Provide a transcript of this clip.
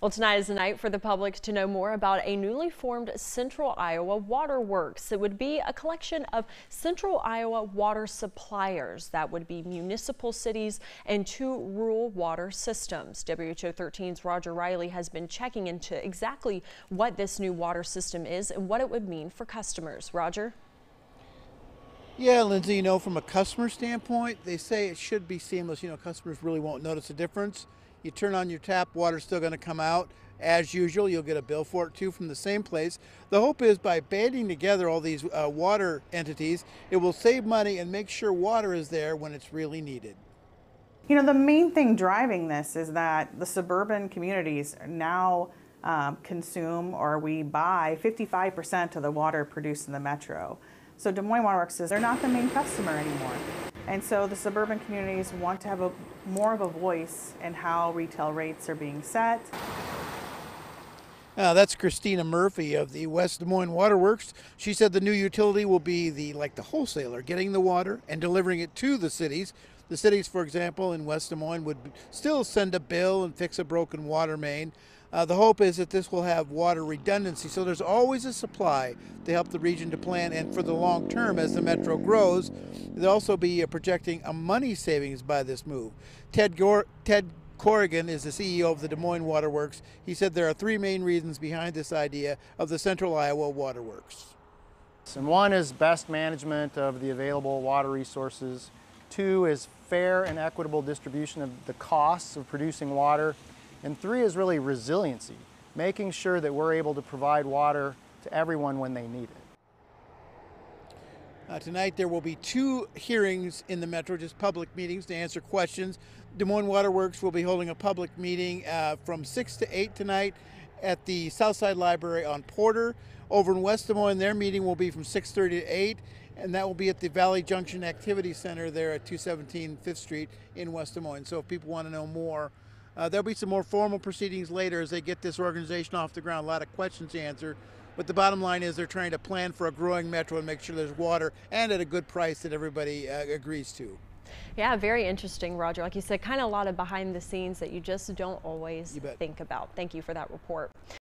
Well, tonight is the night for the public to know more about a newly formed Central Iowa Water Works. It would be a collection of Central Iowa water suppliers that would be municipal cities and two rural water systems. WHO 13's Roger Riley has been checking into exactly what this new water system is and what it would mean for customers. Roger? Yeah, Lindsay, you know, from a customer standpoint, they say it should be seamless. You know, customers really won't notice a difference. You turn on your tap, water's still going to come out as usual. You'll get a bill for it too from the same place. The hope is by banding together all these uh, water entities, it will save money and make sure water is there when it's really needed. You know, the main thing driving this is that the suburban communities now um, consume or we buy 55% of the water produced in the metro. So Des Moines Waterworks says they're not the main customer anymore. And so the suburban communities want to have a, more of a voice in how retail rates are being set. Uh, that's Christina Murphy of the West Des Moines Waterworks. She said the new utility will be the like the wholesaler, getting the water and delivering it to the cities. The cities, for example, in West Des Moines would still send a bill and fix a broken water main. Uh, the hope is that this will have water redundancy, so there's always a supply to help the region to plan. And for the long term, as the metro grows, they'll also be uh, projecting a money savings by this move. Ted, Ted Corrigan is the CEO of the Des Moines Waterworks. He said there are three main reasons behind this idea of the Central Iowa Waterworks. And one is best management of the available water resources. Two is fair and equitable distribution of the costs of producing water and three is really resiliency, making sure that we're able to provide water to everyone when they need it. Uh, tonight there will be two hearings in the Metro, just public meetings to answer questions. Des Moines Waterworks will be holding a public meeting uh, from 6 to 8 tonight at the Southside Library on Porter. Over in West Des Moines, their meeting will be from 6.30 to 8, and that will be at the Valley Junction Activity Center there at 217 5th Street in West Des Moines. So if people want to know more, uh, there'll be some more formal proceedings later as they get this organization off the ground. A lot of questions to answer. But the bottom line is they're trying to plan for a growing metro and make sure there's water and at a good price that everybody uh, agrees to. Yeah, very interesting, Roger. Like you said, kind of a lot of behind the scenes that you just don't always think about. Thank you for that report.